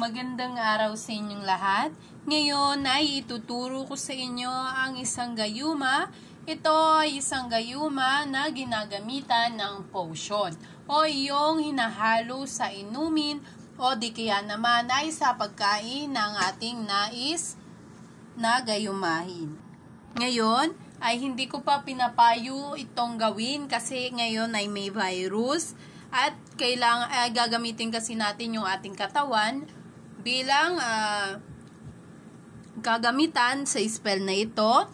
Magandang araw sa inyong lahat. Ngayon ay ituturo ko sa inyo ang isang gayuma. Ito ay isang gayuma na ginagamitan ng potion o iyong hinahalo sa inumin o di kaya naman ay sa pagkain ng ating nais na gayumahin. Ngayon ay hindi ko pa pinapayo itong gawin kasi ngayon ay may virus at kailangan uh, gagamitin kasi natin yung ating katawan bilang uh, gagamitan sa spell na ito.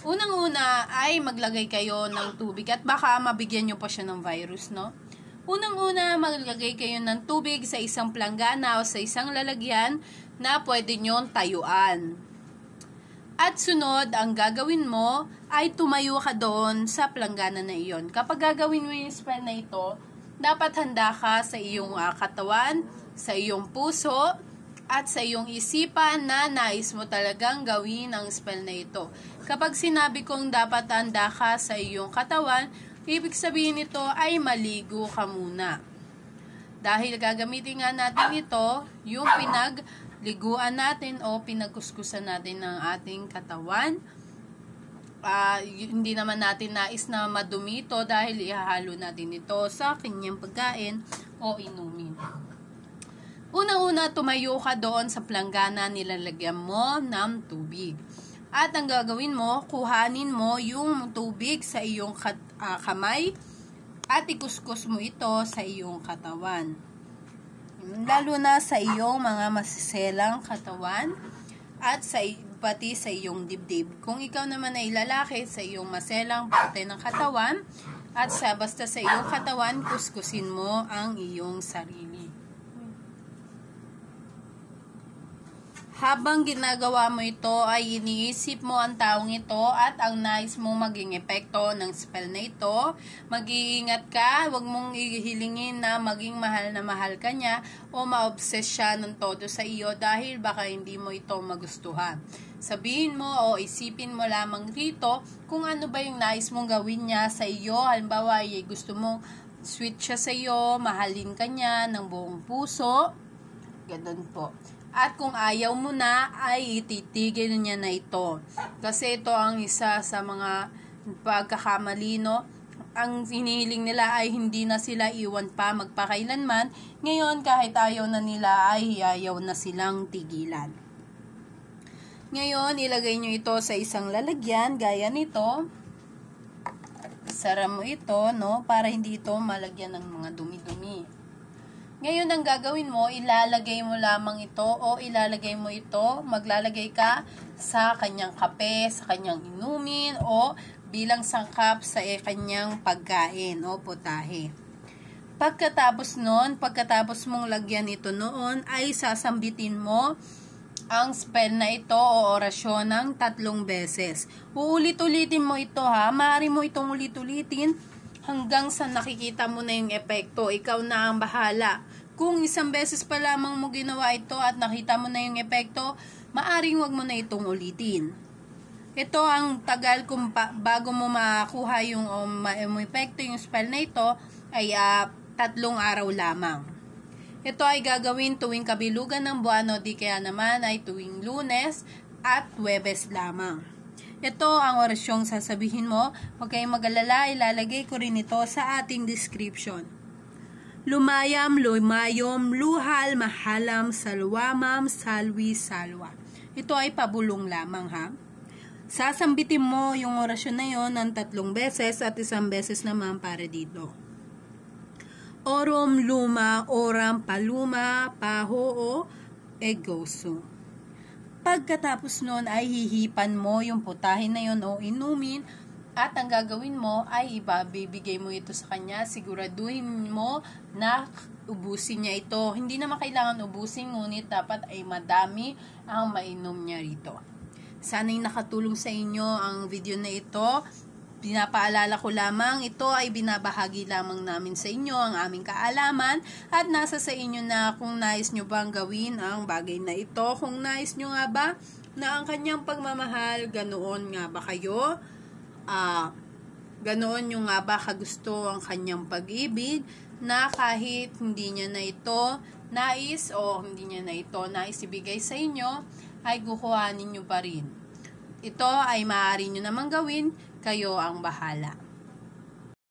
Unang-una ay maglagay kayo ng tubig at baka mabigyan nyo pa siya ng virus, no? Unang-una, maglagay kayo ng tubig sa isang planggana o sa isang lalagyan na pwede nyo tayuan. At sunod, ang gagawin mo ay tumayo ka doon sa planggana na iyon. Kapag gagawin mo yung spell na ito, dapat handa ka sa iyong uh, katawan, sa iyong puso, at sa iyong isipan na nais mo talagang gawin ang spell na ito. Kapag sinabi kong dapat handa ka sa iyong katawan, ibig sabihin nito ay maligo ka muna. Dahil gagamitin nga natin ito, yung pinagliguan natin o pinagkuskusan natin ng ating katawan, uh, hindi naman natin nais na madumi ito dahil ihahalo natin ito sa kanyang pagkain o inumin. Una-una, tumayo ka doon sa planggana, nilalagyan mo ng tubig. At ang gagawin mo, kuhanin mo yung tubig sa iyong kat, uh, kamay at ikuskus mo ito sa iyong katawan. Lalo na sa iyong mga masiselang katawan at sa pati sa iyong dibdib. Kung ikaw naman ay lalaki sa iyong maselang parte ng katawan at sa basta sa iyong katawan, kuskusin mo ang iyong sarili. Habang ginagawa mo ito ay iniisip mo ang taong ito at ang nais mong maging epekto ng spell na ito. Mag-iingat ka, huwag mong ihilingin na maging mahal na mahal ka niya o ma-obsess siya ng todo sa iyo dahil baka hindi mo ito magustuhan. Sabihin mo o isipin mo lamang rito kung ano ba yung nais mong gawin niya sa iyo. Halimbawa, gusto mong sweet siya sa iyo, mahalin ka niya ng buong puso. Ganun po. At kung ayaw mo na, ay ititigil niya na ito. Kasi ito ang isa sa mga pagkakamali, no? Ang hinihiling nila ay hindi na sila iwan pa magpakailanman. Ngayon, kahit ayaw na nila, ay ayaw na silang tigilan. Ngayon, ilagay nyo ito sa isang lalagyan, gaya nito. Sara mo ito, no? Para hindi ito malagyan ng mga dumi-dumi. Ngayon, ang gagawin mo, ilalagay mo lamang ito o ilalagay mo ito, maglalagay ka sa kanyang kape, sa kanyang inumin o bilang sangkap sa eh, kanyang pagkain o putahe. Pagkatapos noon, pagkatapos mong lagyan ito noon, ay sasambitin mo ang spell na ito o orasyon ng tatlong beses. Uulit-ulitin mo ito ha. Maaari mo itong ulit-ulitin hanggang sa nakikita mo na yung epekto. Ikaw na ang bahala. Kung isang beses pa lamang mo ginawa ito at nakita mo na yung epekto, maaring wag mo na itong ulitin. Ito ang tagal kung pa, bago mo makuha yung um, um, epekto yung spell na ito ay uh, tatlong araw lamang. Ito ay gagawin tuwing kabilugan ng buwan o di kaya naman ay tuwing lunes at webes lamang. Ito ang orasyong sasabihin mo. Huwag kayong magalala, ilalagay ko rin ito sa ating description. Lumayam, lumayom, luhal, mahalam, salwamam, salwi, salwa. Ito ay pabulong lamang ha. Sasambitin mo yung orasyon na yon ng tatlong beses at isang beses naman para dito. Orom, luma, oram, paluma, paho, egoso. Pagkatapos nun ay hihipan mo yung putahin na yon o inumin at ang gagawin mo ay ibabibigay mo ito sa kanya. Siguraduhin mo na ubusin niya ito. Hindi naman kailangan ubusin, ngunit dapat ay madami ang mainom niya rito. Sana'y nakatulong sa inyo ang video na ito. Pinapaalala ko lamang, ito ay binabahagi lamang namin sa inyo ang aming kaalaman at nasa sa inyo na kung nais nyo bang gawin ang bagay na ito. Kung nais nyo nga ba na ang kanyang pagmamahal, ganoon nga ba kayo? uh, ganoon yung nga ba kagusto ang kanyang pag-ibig na kahit hindi niya na ito nais o hindi niya na ito nais ibigay sa inyo, ay kukuhanin nyo pa rin. Ito ay maaari nyo namang gawin, kayo ang bahala.